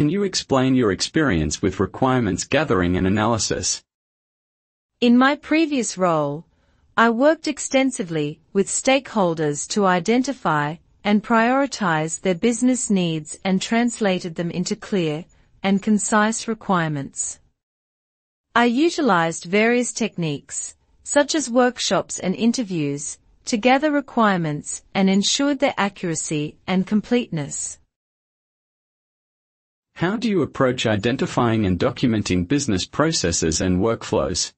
Can you explain your experience with requirements gathering and analysis? In my previous role, I worked extensively with stakeholders to identify and prioritize their business needs and translated them into clear and concise requirements. I utilized various techniques, such as workshops and interviews, to gather requirements and ensured their accuracy and completeness. How do you approach identifying and documenting business processes and workflows?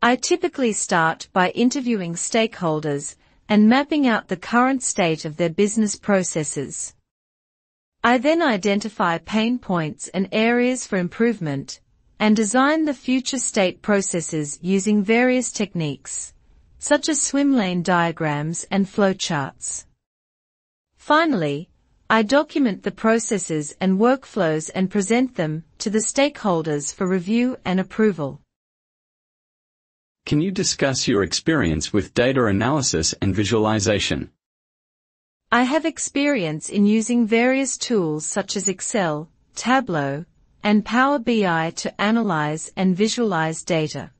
I typically start by interviewing stakeholders and mapping out the current state of their business processes. I then identify pain points and areas for improvement and design the future state processes using various techniques, such as swim lane diagrams and flowcharts. Finally, I document the processes and workflows and present them to the stakeholders for review and approval. Can you discuss your experience with data analysis and visualization? I have experience in using various tools such as Excel, Tableau, and Power BI to analyze and visualize data.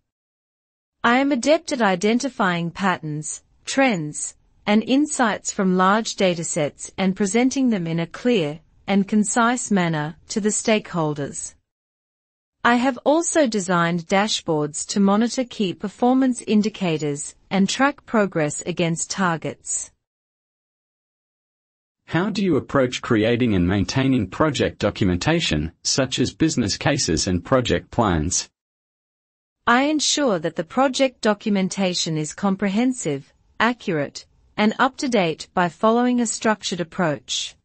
I am adept at identifying patterns, trends, and insights from large datasets and presenting them in a clear and concise manner to the stakeholders. I have also designed dashboards to monitor key performance indicators and track progress against targets. How do you approach creating and maintaining project documentation, such as business cases and project plans? I ensure that the project documentation is comprehensive, accurate, and up to date by following a structured approach.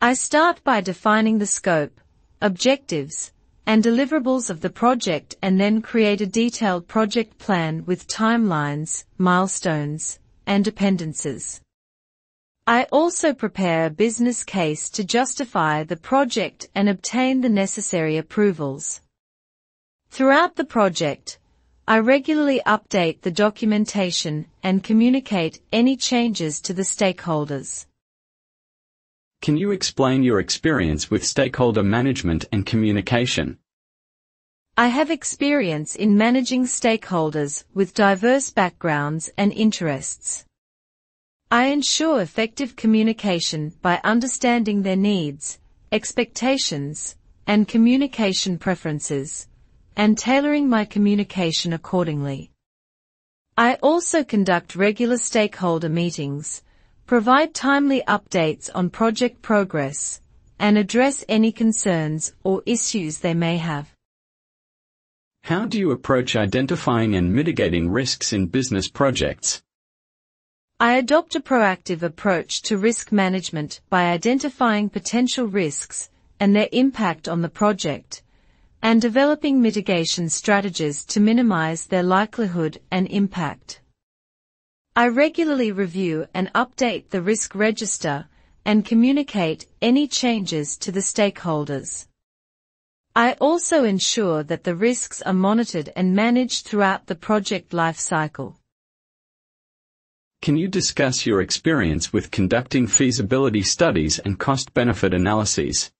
I start by defining the scope, objectives, and deliverables of the project and then create a detailed project plan with timelines, milestones, and dependencies. I also prepare a business case to justify the project and obtain the necessary approvals. Throughout the project, I regularly update the documentation and communicate any changes to the stakeholders. Can you explain your experience with stakeholder management and communication? I have experience in managing stakeholders with diverse backgrounds and interests. I ensure effective communication by understanding their needs, expectations, and communication preferences and tailoring my communication accordingly. I also conduct regular stakeholder meetings, provide timely updates on project progress, and address any concerns or issues they may have. How do you approach identifying and mitigating risks in business projects? I adopt a proactive approach to risk management by identifying potential risks and their impact on the project, and developing mitigation strategies to minimize their likelihood and impact. I regularly review and update the risk register and communicate any changes to the stakeholders. I also ensure that the risks are monitored and managed throughout the project life cycle. Can you discuss your experience with conducting feasibility studies and cost-benefit analyses?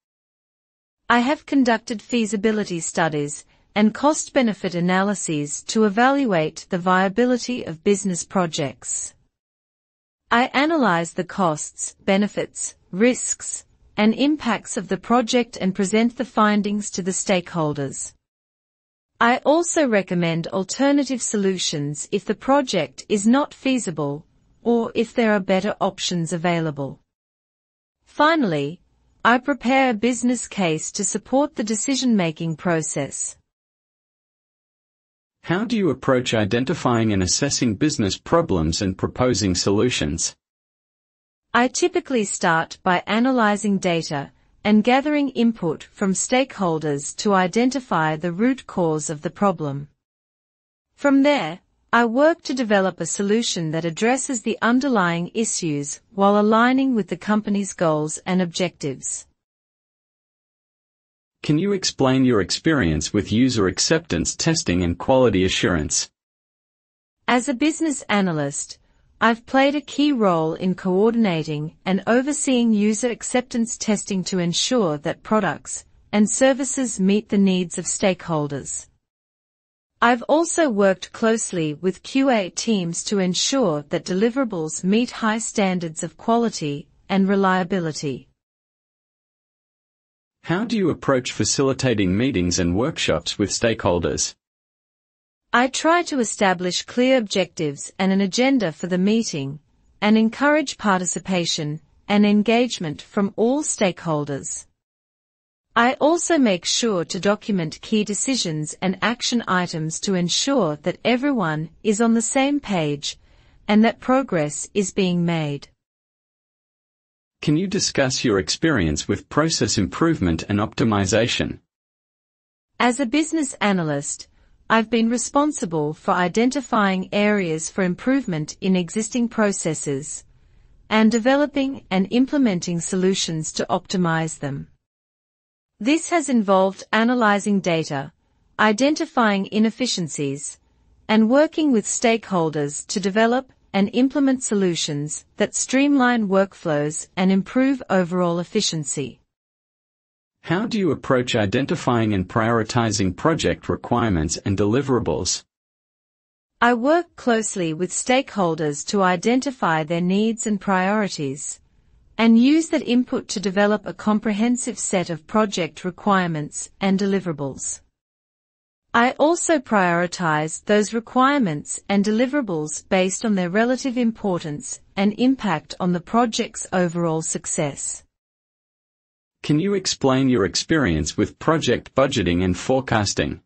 I have conducted feasibility studies and cost-benefit analyses to evaluate the viability of business projects. I analyze the costs, benefits, risks, and impacts of the project and present the findings to the stakeholders. I also recommend alternative solutions if the project is not feasible or if there are better options available. Finally, I prepare a business case to support the decision-making process. How do you approach identifying and assessing business problems and proposing solutions? I typically start by analyzing data and gathering input from stakeholders to identify the root cause of the problem. From there, I work to develop a solution that addresses the underlying issues while aligning with the company's goals and objectives. Can you explain your experience with user acceptance testing and quality assurance? As a business analyst, I've played a key role in coordinating and overseeing user acceptance testing to ensure that products and services meet the needs of stakeholders. I've also worked closely with QA teams to ensure that deliverables meet high standards of quality and reliability. How do you approach facilitating meetings and workshops with stakeholders? I try to establish clear objectives and an agenda for the meeting and encourage participation and engagement from all stakeholders. I also make sure to document key decisions and action items to ensure that everyone is on the same page and that progress is being made. Can you discuss your experience with process improvement and optimization? As a business analyst, I've been responsible for identifying areas for improvement in existing processes and developing and implementing solutions to optimize them. This has involved analyzing data, identifying inefficiencies, and working with stakeholders to develop and implement solutions that streamline workflows and improve overall efficiency. How do you approach identifying and prioritizing project requirements and deliverables? I work closely with stakeholders to identify their needs and priorities and use that input to develop a comprehensive set of project requirements and deliverables. I also prioritize those requirements and deliverables based on their relative importance and impact on the project's overall success. Can you explain your experience with project budgeting and forecasting?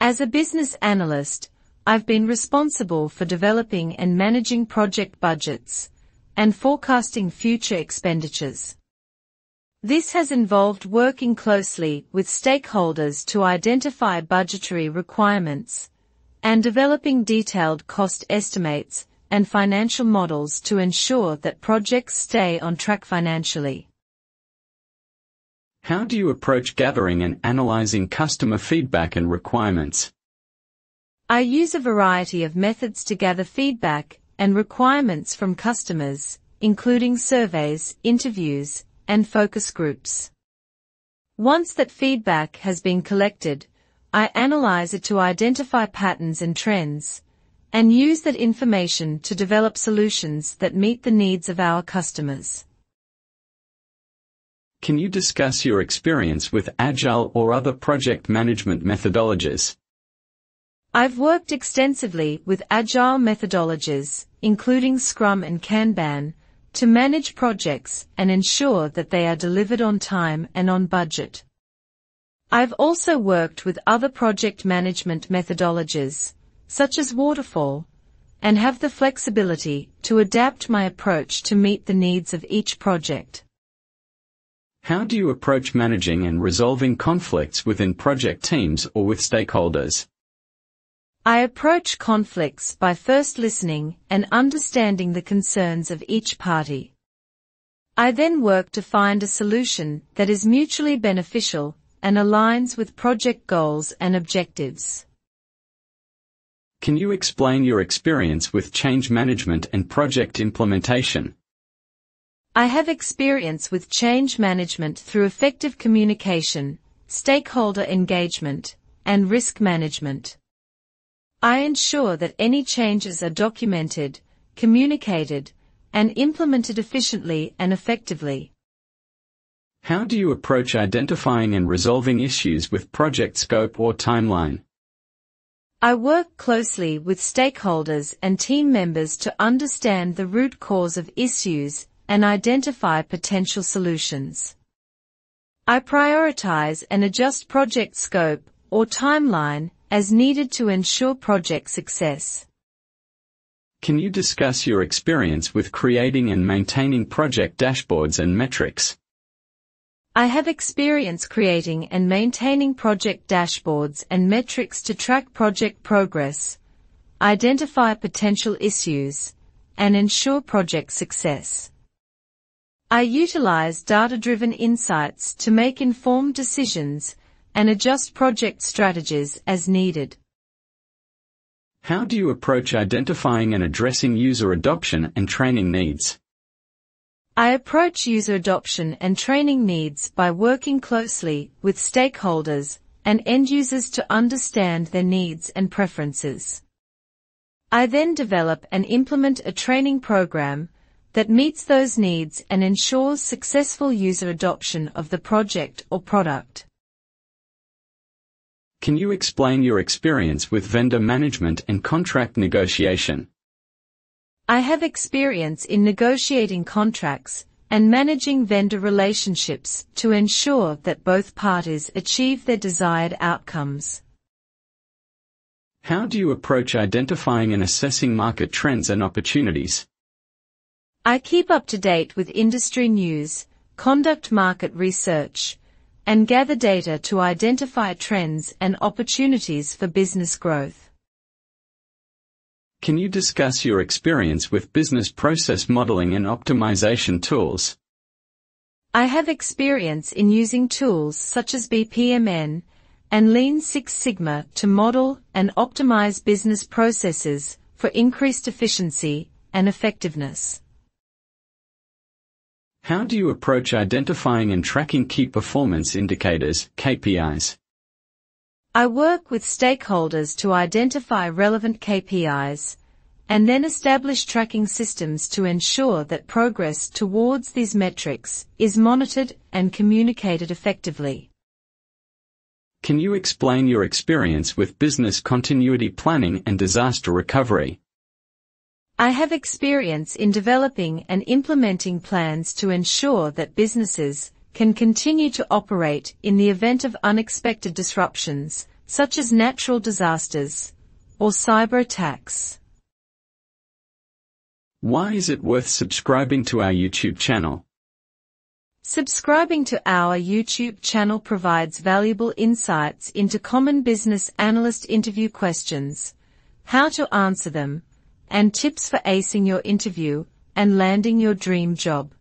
As a business analyst, I've been responsible for developing and managing project budgets, and forecasting future expenditures. This has involved working closely with stakeholders to identify budgetary requirements and developing detailed cost estimates and financial models to ensure that projects stay on track financially. How do you approach gathering and analyzing customer feedback and requirements? I use a variety of methods to gather feedback and requirements from customers, including surveys, interviews, and focus groups. Once that feedback has been collected, I analyze it to identify patterns and trends, and use that information to develop solutions that meet the needs of our customers. Can you discuss your experience with Agile or other project management methodologies? I've worked extensively with Agile methodologies, including Scrum and Kanban, to manage projects and ensure that they are delivered on time and on budget. I've also worked with other project management methodologies, such as Waterfall, and have the flexibility to adapt my approach to meet the needs of each project. How do you approach managing and resolving conflicts within project teams or with stakeholders? I approach conflicts by first listening and understanding the concerns of each party. I then work to find a solution that is mutually beneficial and aligns with project goals and objectives. Can you explain your experience with change management and project implementation? I have experience with change management through effective communication, stakeholder engagement, and risk management. I ensure that any changes are documented, communicated, and implemented efficiently and effectively. How do you approach identifying and resolving issues with project scope or timeline? I work closely with stakeholders and team members to understand the root cause of issues and identify potential solutions. I prioritize and adjust project scope or timeline as needed to ensure project success. Can you discuss your experience with creating and maintaining project dashboards and metrics? I have experience creating and maintaining project dashboards and metrics to track project progress, identify potential issues, and ensure project success. I utilize data-driven insights to make informed decisions and adjust project strategies as needed. How do you approach identifying and addressing user adoption and training needs? I approach user adoption and training needs by working closely with stakeholders and end users to understand their needs and preferences. I then develop and implement a training program that meets those needs and ensures successful user adoption of the project or product. Can you explain your experience with vendor management and contract negotiation? I have experience in negotiating contracts and managing vendor relationships to ensure that both parties achieve their desired outcomes. How do you approach identifying and assessing market trends and opportunities? I keep up to date with industry news, conduct market research, and gather data to identify trends and opportunities for business growth. Can you discuss your experience with business process modeling and optimization tools? I have experience in using tools such as BPMN and Lean Six Sigma to model and optimize business processes for increased efficiency and effectiveness. How do you approach identifying and tracking key performance indicators, KPIs? I work with stakeholders to identify relevant KPIs and then establish tracking systems to ensure that progress towards these metrics is monitored and communicated effectively. Can you explain your experience with business continuity planning and disaster recovery? I have experience in developing and implementing plans to ensure that businesses can continue to operate in the event of unexpected disruptions, such as natural disasters or cyber attacks. Why is it worth subscribing to our YouTube channel? Subscribing to our YouTube channel provides valuable insights into common business analyst interview questions, how to answer them, and tips for acing your interview and landing your dream job.